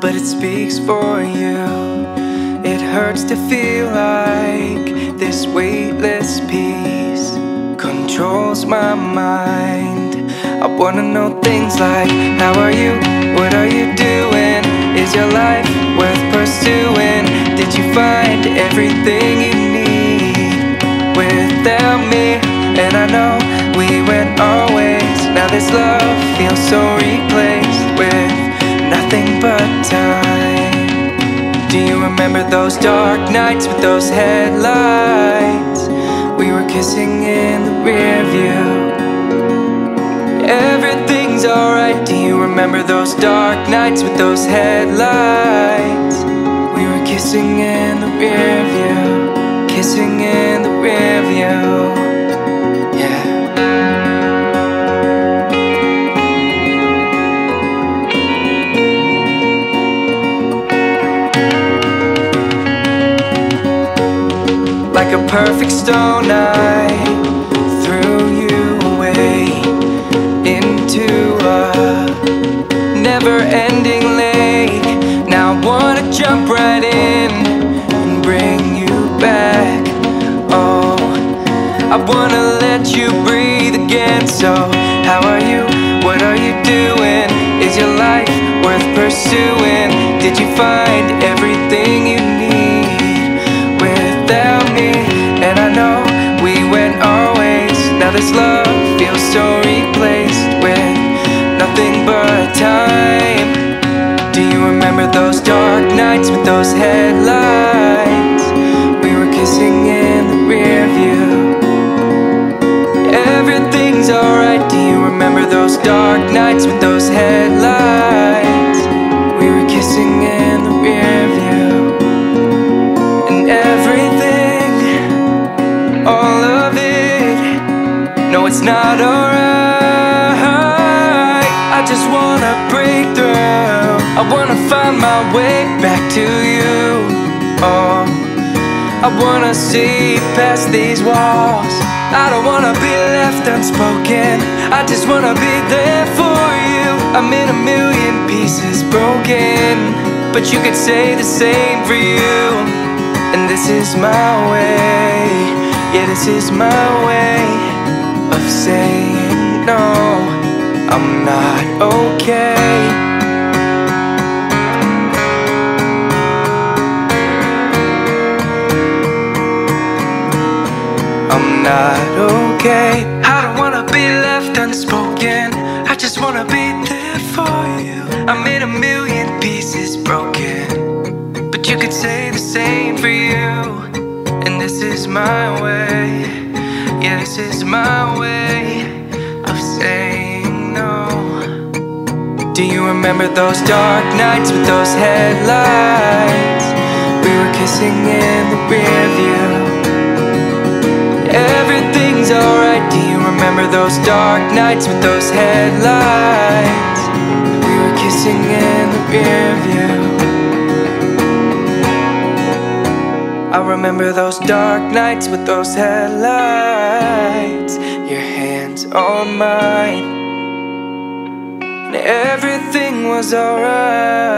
but it speaks for you. It hurts to feel like this weightless peace controls my mind. I wanna know things like How are you? What are you doing? Is your life worth pursuing? Did you find everything you need without me? And I know we went our ways. Now this love feels so replaced with nothing but time. Do you remember those dark nights with those headlights? We were kissing in the rear view. Everything's alright. Do you remember those dark nights with those headlights? We were kissing in the rear view. Kissing in the rear Like a perfect stone, I threw you away into a never ending lake. Now I wanna jump right in and bring you back. Oh, I wanna let you breathe again. So, how are you? What are you doing? Is your life worth pursuing? Did you find everything this love feels so replaced with nothing but time. Do you remember those dark nights with those headlights? We were kissing in the rear view. Everything's alright. Do you remember those dark nights with those headlights? We were kissing in the rear view. And everything, all it's not alright. I just wanna break through. I wanna find my way back to you. Oh. I wanna see past these walls. I don't wanna be left unspoken. I just wanna be there for you. I'm in a million pieces broken, but you could say the same for you. And this is my way, yeah, this is my way I'm not okay. I'm not okay. I don't wanna be left unspoken. I just wanna be there for you. I'm in a million pieces broken, but you could say the same for you. And this is my way. Yeah, this is my way of saying no. Do you remember those dark nights with those headlights? We were kissing in the rear view. Everything's alright. Do you remember those dark nights with those headlights? We were kissing in the rear view. I remember those dark nights with those headlights. Your hands on mine. And everything was alright.